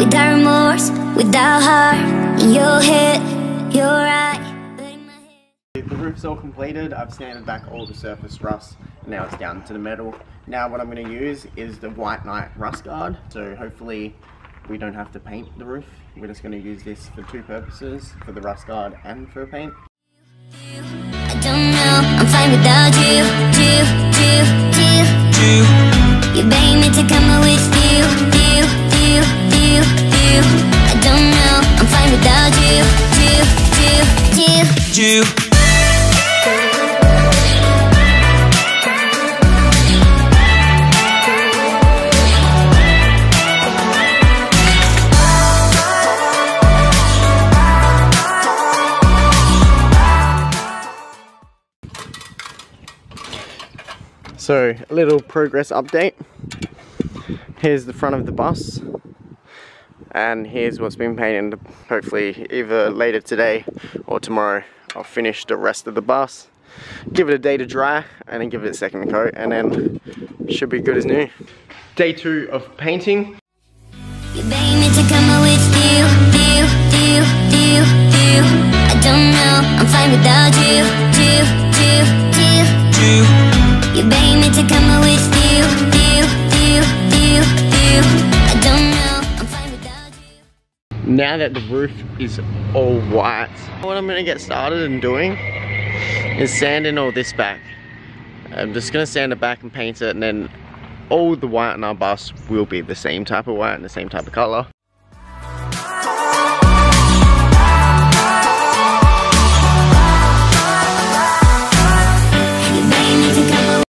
without remorse, without heart. In your head, you're right. but in my head- The roof's all completed. I've sanded back all the surface rust. And now it's down to the metal. Now what I'm going to use is the White Knight Rust Guard. So hopefully we don't have to paint the roof. We're just going to use this for two purposes, for the Rust Guard and for paint. I don't know, I'm fine without you, you, you, you, you. You beg me you. So a little progress update. Here's the front of the bus. And here's what's been painted. Hopefully either later today or tomorrow I'll finish the rest of the bus. Give it a day to dry and then give it a second coat and then should be good as new. Day two of painting. You Now that the roof is all white, what I'm gonna get started in doing is sanding all this back. I'm just gonna sand it back and paint it and then all the white on our bus will be the same type of white and the same type of color.